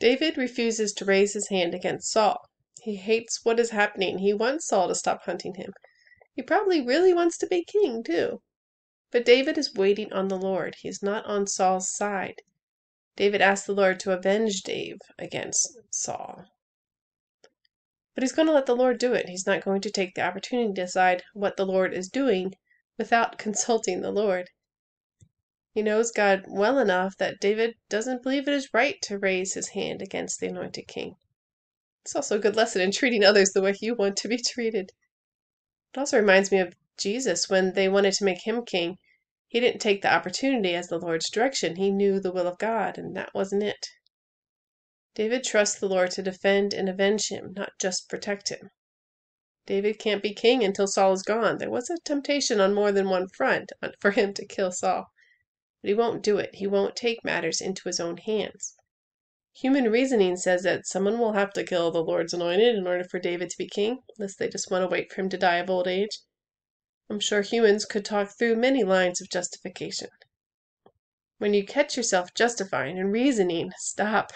David refuses to raise his hand against Saul. He hates what is happening. He wants Saul to stop hunting him. He probably really wants to be king, too. But David is waiting on the Lord. He is not on Saul's side. David asked the Lord to avenge Dave against Saul. But he's going to let the Lord do it. He's not going to take the opportunity to decide what the Lord is doing without consulting the Lord. He knows God well enough that David doesn't believe it is right to raise his hand against the anointed king. It's also a good lesson in treating others the way you want to be treated. It also reminds me of Jesus when they wanted to make him king. He didn't take the opportunity as the Lord's direction. He knew the will of God, and that wasn't it. David trusts the Lord to defend and avenge him, not just protect him. David can't be king until Saul is gone. There was a temptation on more than one front for him to kill Saul. But he won't do it. He won't take matters into his own hands. Human reasoning says that someone will have to kill the Lord's anointed in order for David to be king, unless they just want to wait for him to die of old age. I'm sure humans could talk through many lines of justification. When you catch yourself justifying and reasoning, stop.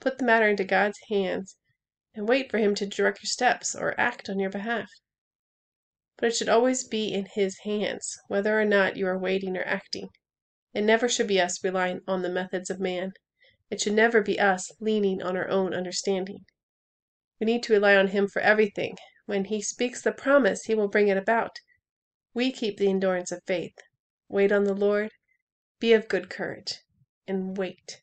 Put the matter into God's hands and wait for Him to direct your steps or act on your behalf. But it should always be in His hands, whether or not you are waiting or acting. It never should be us relying on the methods of man. It should never be us leaning on our own understanding. We need to rely on Him for everything. When He speaks the promise, He will bring it about. We keep the endurance of faith. Wait on the Lord, be of good courage, and wait.